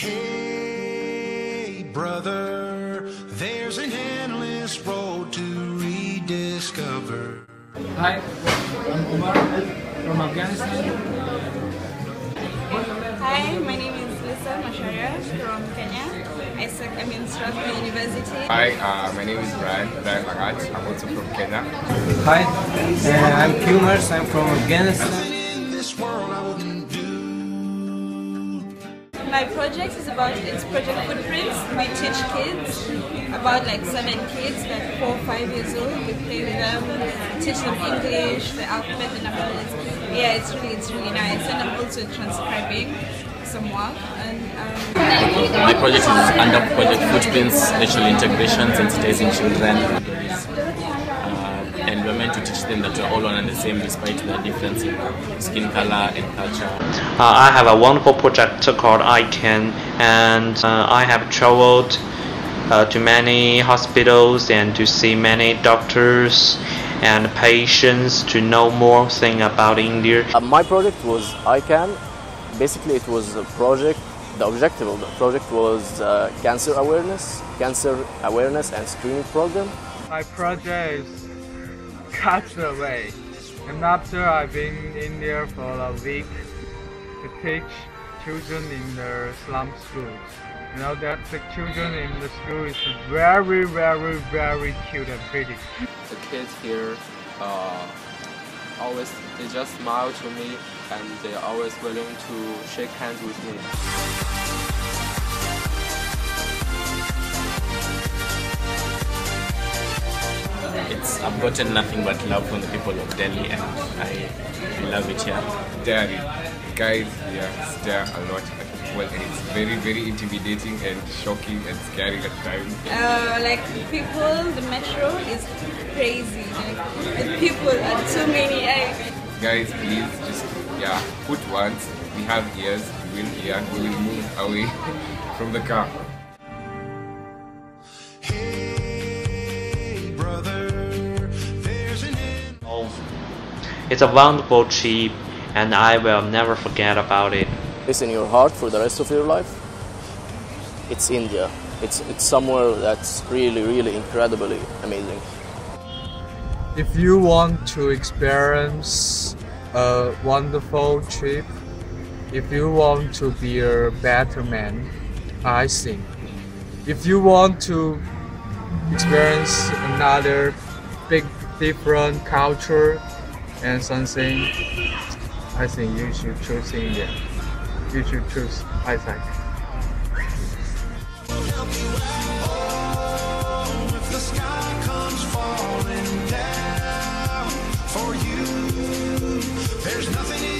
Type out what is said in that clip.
Hey, brother, there's an endless road to rediscover. Hi, I'm Umar from Afghanistan. Hi, my name is Lisa Masharia from Kenya. I stuck, I'm in Strathmore University. Hi, uh, my name is Brian, Brian Magat. I'm also from Kenya. Hi, uh, I'm Kumars. I'm from Afghanistan. My project is about, it's Project Footprints. We teach kids, about like seven kids, like four, five years old. We play with them, teach them English, the alphabet, the numbers. Yeah, it's really, it's really nice. And I'm also transcribing some work. And um, My project is under Project Footprints, National Integration, Sensitizing Children. Uh, and we're meant to teach them that we're all one and the same despite the difference in skin color and culture. Uh, I have a wonderful project called ICANN, and uh, I have traveled uh, to many hospitals and to see many doctors and patients to know more thing about India. Uh, my project was ICANN. Basically, it was a project. The objective of the project was uh, cancer awareness, cancer awareness and screening program. My project is Castaway. And after I've been in there for a week to teach children in the slum schools. You know that the children in the school is very, very, very cute and pretty. the kids here uh, always they just smile to me and they're always willing to shake hands with me. I've gotten nothing but love from the people of Delhi and I, I love it here. There, guys, yeah, stare a lot. Well, it's very, very intimidating and shocking and scary at times. uh, like people, the metro is crazy. Like, the people are too many. I, Guys, please just, yeah, put once. We have ears, we will hear, we will move away from the car. It's a wonderful trip, and I will never forget about it. It's in your heart for the rest of your life. It's India. It's it's somewhere that's really, really incredibly amazing. If you want to experience a wonderful trip, if you want to be a better man, I think. If you want to experience another big different culture and something I think you should choose in there. You should choose I think. there's nothing